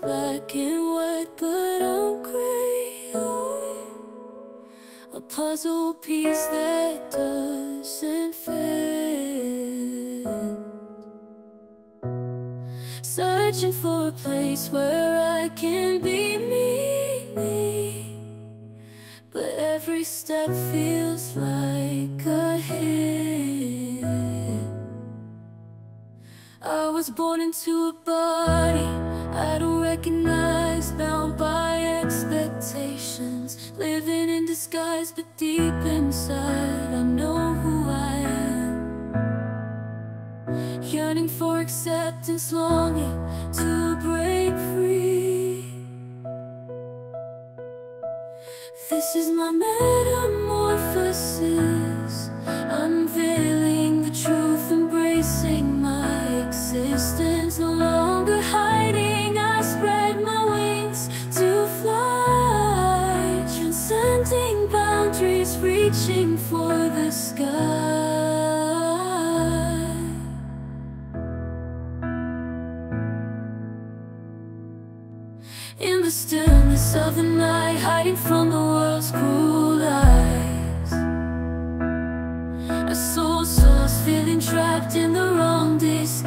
black and white, but I'm gray. A puzzle piece that doesn't fit. Searching for a place where I can be me, me. But every step feels like a hit. I was born into a body but deep inside, I know who I am. Yearning for acceptance, longing to break free. This is my metamorphosis, boundaries, reaching for the sky. In the stillness of the night, hiding from the world's cruel eyes. A soul source feeling trapped in the wrong disguise.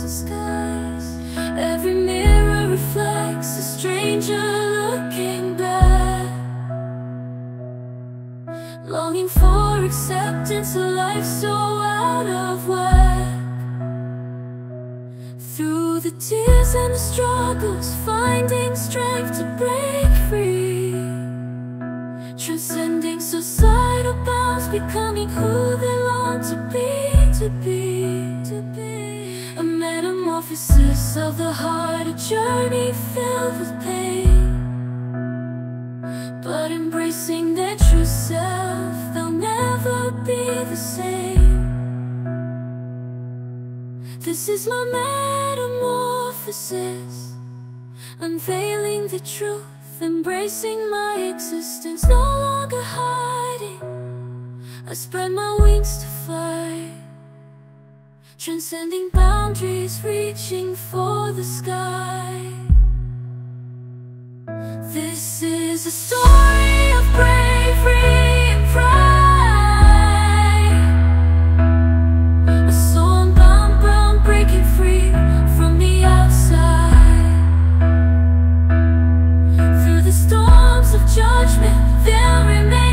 Disguise. Every mirror reflects a stranger Longing for acceptance, a life so out of whack. Through the tears and the struggles, finding strength to break free. Transcending societal bounds, becoming who they long to be, to be, to be. A metamorphosis of the heart, a journey filled with pain. But embracing their true self, be the same. This is my metamorphosis, unveiling the truth, embracing my existence, no longer hiding. I spread my wings to fly, transcending boundaries, reaching for the sky. This is a story. judgment, will remain.